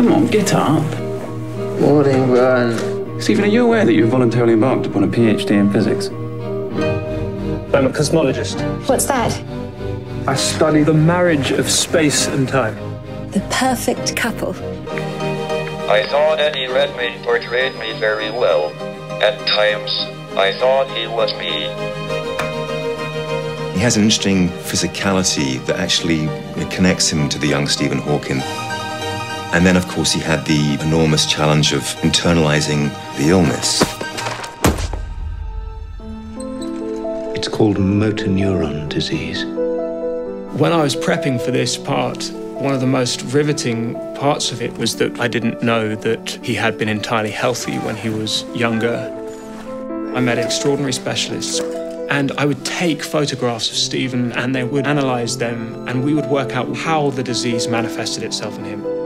Come on, get up. Morning, Brian. Stephen, are you aware that you've voluntarily embarked upon a PhD in physics? I'm a cosmologist. What's that? I study the marriage of space and time. The perfect couple. I thought Eddie Redmayne portrayed me very well. At times, I thought he was me. He has an interesting physicality that actually connects him to the young Stephen Hawking. And then, of course, he had the enormous challenge of internalizing the illness. It's called motor neuron disease. When I was prepping for this part, one of the most riveting parts of it was that I didn't know that he had been entirely healthy when he was younger. I met extraordinary specialists and I would take photographs of Stephen and they would analyze them and we would work out how the disease manifested itself in him.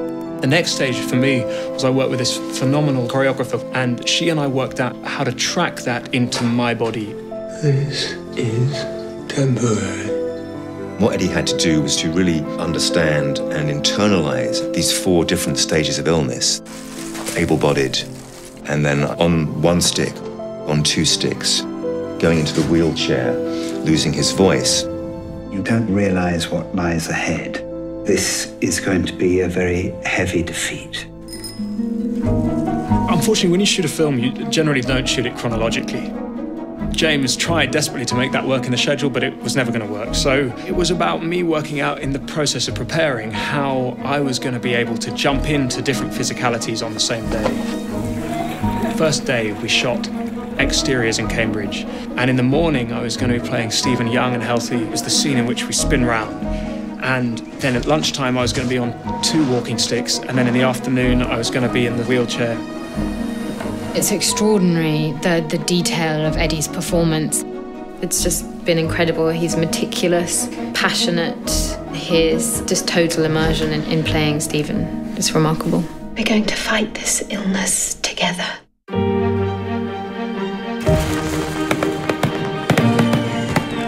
The next stage for me was I worked with this phenomenal choreographer and she and I worked out how to track that into my body. This is temporary. What Eddie had to do was to really understand and internalize these four different stages of illness able bodied, and then on one stick, on two sticks, going into the wheelchair, losing his voice. You don't realize what lies ahead. This is going to be a very heavy defeat. Unfortunately, when you shoot a film, you generally don't shoot it chronologically. James tried desperately to make that work in the schedule, but it was never going to work. So it was about me working out in the process of preparing how I was going to be able to jump into different physicalities on the same day. First day, we shot exteriors in Cambridge, and in the morning, I was going to be playing Stephen Young and Healthy. It was the scene in which we spin round. And then at lunchtime, I was going to be on two walking sticks, and then in the afternoon, I was going to be in the wheelchair it's extraordinary, the, the detail of Eddie's performance. It's just been incredible. He's meticulous, passionate. His just total immersion in, in playing Stephen is remarkable. We're going to fight this illness together.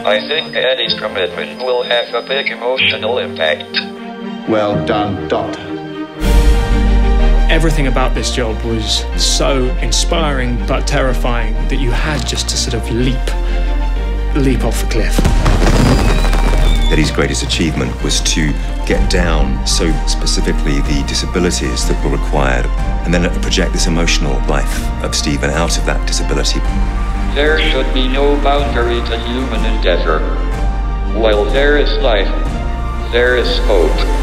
I think Eddie's commitment will have a big emotional impact. Well done, Doctor. Everything about this job was so inspiring but terrifying that you had just to sort of leap, leap off the cliff. Eddie's greatest achievement was to get down so specifically the disabilities that were required and then project this emotional life of Stephen out of that disability. There should be no boundary to human endeavor. While there is life, there is hope.